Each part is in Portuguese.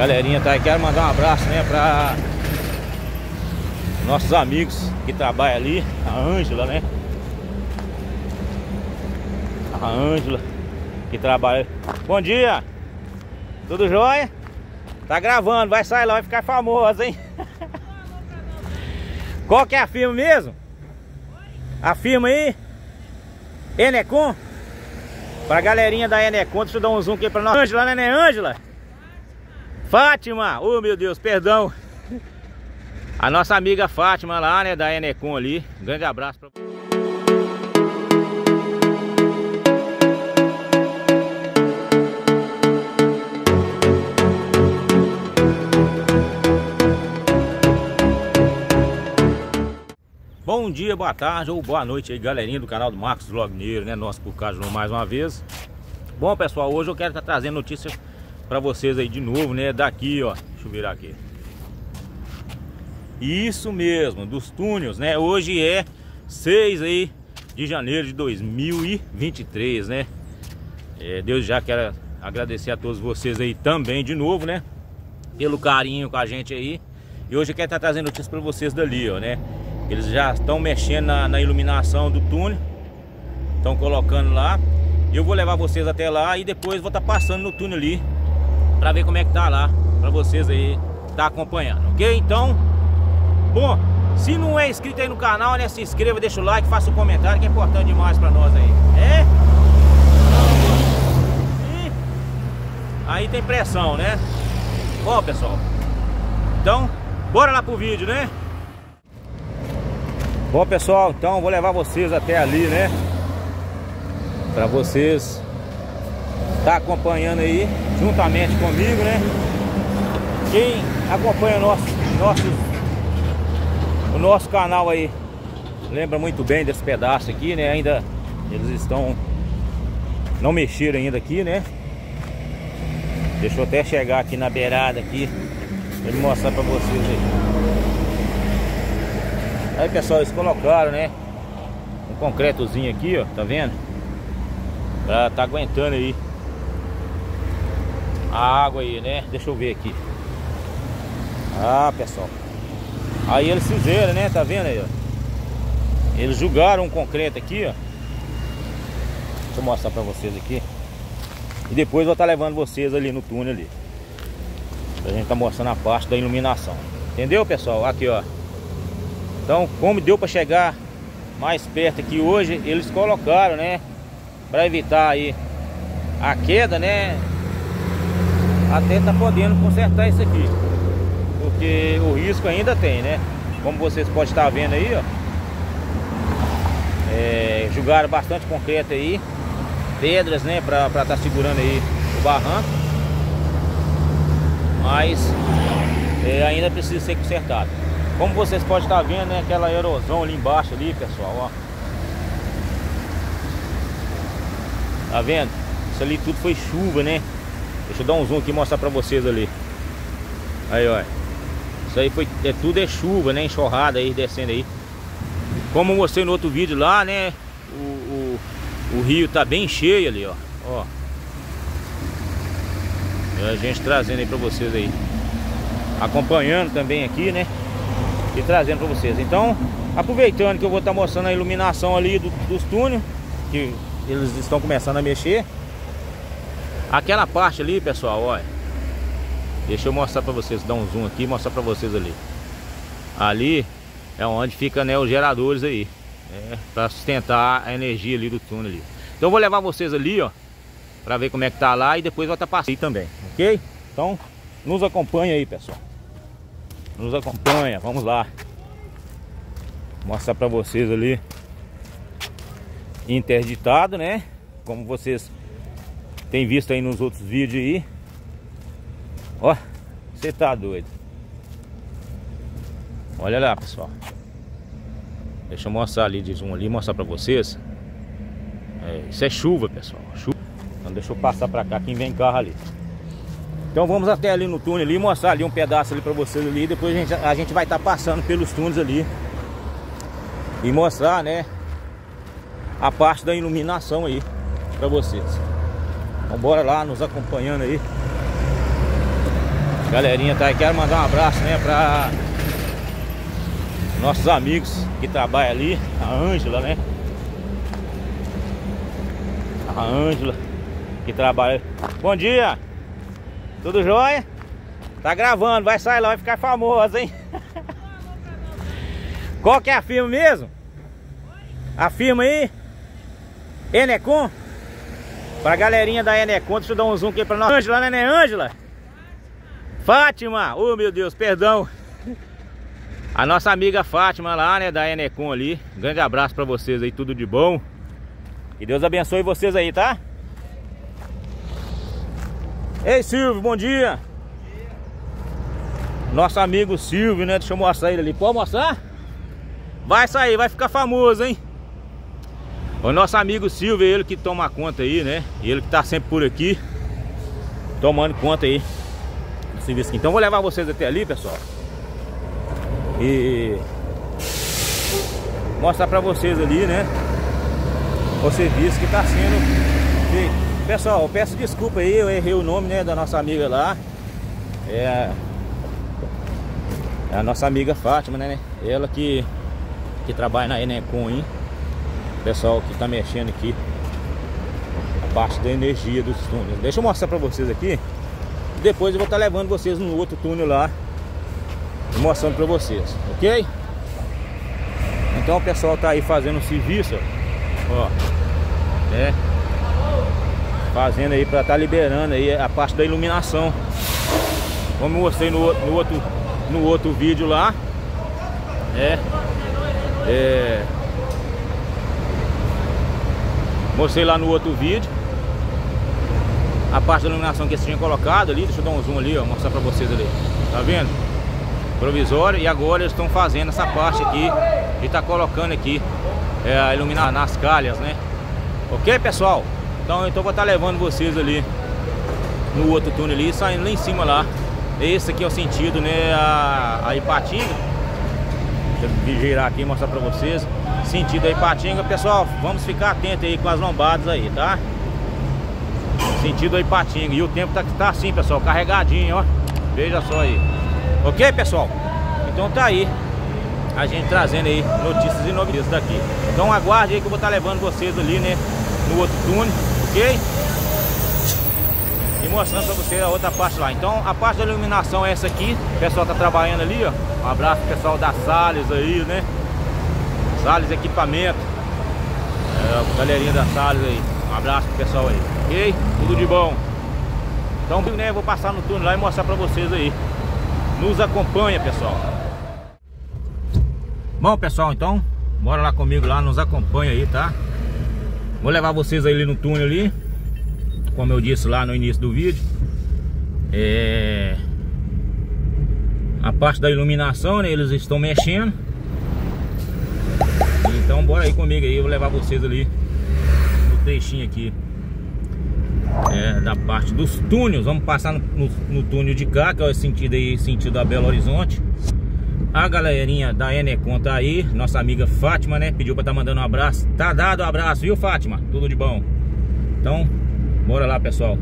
Galerinha tá aí, quero mandar um abraço, né, pra nossos amigos que trabalham ali, a Ângela, né? A Ângela que trabalha. Bom dia! Tudo jóia? Tá gravando, vai sair lá, vai ficar famoso, hein? Qual que é a firma mesmo? A firma aí? Enecom? Pra galerinha da Enecom, deixa eu dar um zoom aqui pra nós. Ângela, né, Ângela? Fátima, oh meu Deus, perdão A nossa amiga Fátima lá, né, da Enecom ali um Grande abraço pra Bom dia, boa tarde ou boa noite aí, galerinha do canal do Marcos Vlog Mineiro, né? Nosso por causa mais uma vez. Bom, pessoal, hoje eu quero estar trazendo notícias para vocês aí de novo, né? Daqui, ó. Deixa eu virar aqui. Isso mesmo, dos túneis, né? Hoje é 6 aí de janeiro de 2023, né? É, Deus já quero agradecer a todos vocês aí também de novo, né? Pelo carinho com a gente aí. E hoje eu quero estar trazendo notícias para vocês dali, ó, né? Eles já estão mexendo na, na iluminação do túnel. Estão colocando lá. Eu vou levar vocês até lá e depois vou estar passando no túnel ali Pra ver como é que tá lá Pra vocês aí tá acompanhando, ok? Então, bom, se não é inscrito aí no canal, né? Se inscreva, deixa o like, faça um comentário Que é importante demais pra nós aí É? Aí tem pressão, né? Bom, pessoal Então, bora lá pro vídeo, né? Bom, pessoal, então vou levar vocês até ali, né? Pra vocês tá acompanhando aí juntamente comigo, né? Quem acompanha nosso, nosso, o nosso canal aí lembra muito bem desse pedaço aqui, né? Ainda eles estão não mexeram ainda aqui, né? Deixa eu até chegar aqui na beirada aqui Pra mostrar pra vocês aí Aí pessoal, eles colocaram, né? Um concretozinho aqui, ó, tá vendo? Pra tá aguentando aí a água aí, né? Deixa eu ver aqui. Ah, pessoal. Aí eles fizeram, né? Tá vendo aí, ó? Eles jogaram um concreto aqui, ó. Deixa eu mostrar pra vocês aqui. E depois eu vou estar tá levando vocês ali no túnel ali. A gente tá mostrando a parte da iluminação. Entendeu, pessoal? Aqui, ó. Então, como deu pra chegar mais perto aqui hoje, eles colocaram, né? Pra evitar aí a queda, né? Até tá podendo consertar isso aqui. Porque o risco ainda tem, né? Como vocês podem estar vendo aí, ó. É, bastante concreto aí. Pedras, né? Pra estar tá segurando aí o barranco. Mas é, ainda precisa ser consertado. Como vocês podem estar vendo, né? Aquela erosão ali embaixo ali, pessoal, ó. Tá vendo? Isso ali tudo foi chuva, né? Deixa eu dar um zoom aqui e mostrar pra vocês ali. Aí, ó. Isso aí foi, é, tudo é chuva, né? Enxurrada aí, descendo aí. Como eu mostrei no outro vídeo lá, né? O, o, o rio tá bem cheio ali, ó. Ó. A gente trazendo aí pra vocês aí. Acompanhando também aqui, né? E trazendo pra vocês. Então, aproveitando que eu vou estar tá mostrando a iluminação ali do, dos túneis. Que eles estão começando a mexer. Aquela parte ali, pessoal, olha. Deixa eu mostrar pra vocês, dar um zoom aqui e mostrar pra vocês ali. Ali é onde fica né, os geradores aí. Né, pra sustentar a energia ali do túnel ali. Então eu vou levar vocês ali, ó. Pra ver como é que tá lá e depois vai estar tá passando também, ok? Então, nos acompanha aí, pessoal. Nos acompanha, vamos lá. Mostrar pra vocês ali. Interditado, né? Como vocês tem visto aí nos outros vídeos aí. Ó, você tá doido. Olha lá, pessoal. Deixa eu mostrar ali de zoom ali, mostrar pra vocês. É, isso é chuva, pessoal. Chuva. Então deixa eu passar pra cá quem vem carro ali. Então vamos até ali no túnel ali, mostrar ali um pedaço ali pra vocês ali. Depois a gente, a gente vai estar tá passando pelos túneis ali. E mostrar, né? A parte da iluminação aí pra vocês. Então bora lá, nos acompanhando aí. Galerinha tá aí, quero mandar um abraço, né, pra nossos amigos que trabalham ali, a Ângela, né? A Ângela que trabalha. Bom dia! Tudo jóia? Tá gravando, vai sair lá, vai ficar famoso, hein? Qual que é a firma mesmo? A firma aí? Enecom? Pra galerinha da Enecom, deixa eu dar um zoom aqui pra nós. Ângela, né, né, Ângela? Fátima! Oh, meu Deus, perdão. A nossa amiga Fátima lá, né, da Enecom ali. Um grande abraço pra vocês aí, tudo de bom. Que Deus abençoe vocês aí, tá? Ei, Silvio, bom dia. Nosso amigo Silvio, né? Deixa eu mostrar ele ali. Pode mostrar? Vai sair, vai ficar famoso, hein? O nosso amigo Silvio, ele que toma conta aí, né? Ele que tá sempre por aqui Tomando conta aí do serviço aqui. Então vou levar vocês até ali, pessoal E Mostrar pra vocês ali, né? O serviço que tá sendo feito Pessoal, peço desculpa aí, eu errei o nome, né, da nossa amiga lá É é a nossa amiga Fátima, né? Ela que, que trabalha na Enecom, hein? O pessoal que tá mexendo aqui A parte da energia dos túneis Deixa eu mostrar pra vocês aqui Depois eu vou estar tá levando vocês no outro túnel lá Mostrando pra vocês, ok? Então o pessoal tá aí fazendo um serviço Ó Né? Fazendo aí pra tá liberando aí a parte da iluminação Como eu mostrei no, no outro no outro vídeo lá. É. é mostrei lá no outro vídeo. A parte da iluminação que eles tinham colocado ali. Deixa eu dar um zoom ali, ó. Mostrar pra vocês ali. Tá vendo? Provisório. E agora eles estão fazendo essa parte aqui. E tá colocando aqui. É, a iluminar nas calhas, né? Ok, pessoal? Então, então vou estar tá levando vocês ali no outro túnel ali, saindo lá em cima lá esse aqui é o sentido, né? A, a Ipatinga. Eu girar aqui e mostrar pra vocês. Sentido a Ipatinga. Pessoal, vamos ficar atento aí com as lombadas aí, tá? Sentido a Ipatinga. E o tempo tá, tá assim, pessoal, carregadinho, ó. Veja só aí. Ok, pessoal? Então tá aí. A gente trazendo aí notícias e novidades daqui. Então aguarde aí que eu vou estar tá levando vocês ali, né? No outro túnel, ok? mostrando pra você a outra parte lá. Então a parte da iluminação é essa aqui. O pessoal tá trabalhando ali, ó. Um abraço pessoal da Salles aí, né? Salles Equipamento. É, galerinha da Salles aí. Um abraço pro pessoal aí. Ok? Tudo de bom. Então, né, vou passar no túnel lá e mostrar pra vocês aí. Nos acompanha, pessoal. Bom, pessoal, então, bora lá comigo lá, nos acompanha aí, tá? Vou levar vocês aí no túnel ali como eu disse lá no início do vídeo é a parte da iluminação, né, eles estão mexendo. Então bora aí comigo aí, eu vou levar vocês ali no trechinho aqui é, da parte dos túneis. Vamos passar no, no, no, túnel de cá que é o sentido aí, sentido da Belo Horizonte. A galerinha da Enecon tá aí nossa amiga Fátima, né, pediu pra tá mandando um abraço. Tá dado um abraço, viu Fátima? Tudo de bom. Então Bora lá, pessoal.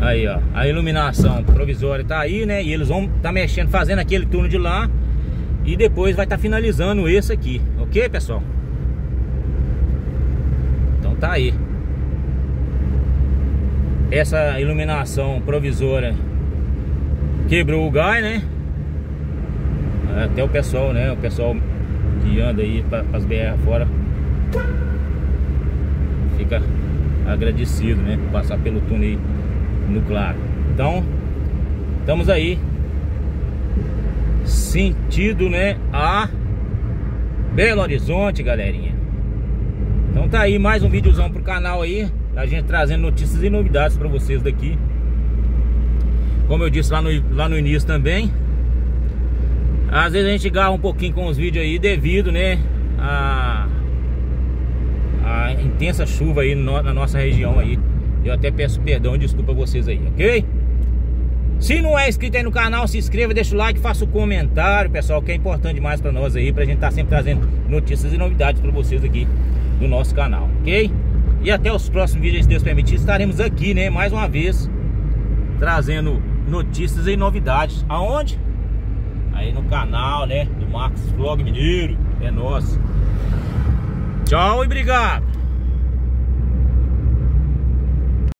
Aí, ó. A iluminação provisória tá aí, né? E eles vão tá mexendo, fazendo aquele turno de lá. E depois vai tá finalizando esse aqui. Ok, pessoal? Então tá aí. Essa iluminação provisória quebrou o gás, né? Até o pessoal, né? O pessoal que anda aí para as BR fora fica agradecido, né? Passar pelo túnel no claro. Então, estamos aí. Sentido, né? A Belo Horizonte, galerinha. Então tá aí mais um videozão pro canal aí. A gente trazendo notícias e novidades para vocês daqui. Como eu disse lá no, lá no início também. Às vezes a gente garra um pouquinho com os vídeos aí devido, né? A a intensa chuva aí no, na nossa região aí. Eu até peço perdão e desculpa vocês aí, ok? Se não é inscrito aí no canal, se inscreva, deixa o like, faça o comentário, pessoal, que é importante demais pra nós aí, pra gente estar tá sempre trazendo notícias e novidades pra vocês aqui no nosso canal, ok? E até os próximos vídeos, se Deus permitir, estaremos aqui, né, mais uma vez, trazendo notícias e novidades. Aonde? Aí no canal, né? Do Max Vlog Mineiro. É nosso. Tchau e obrigado.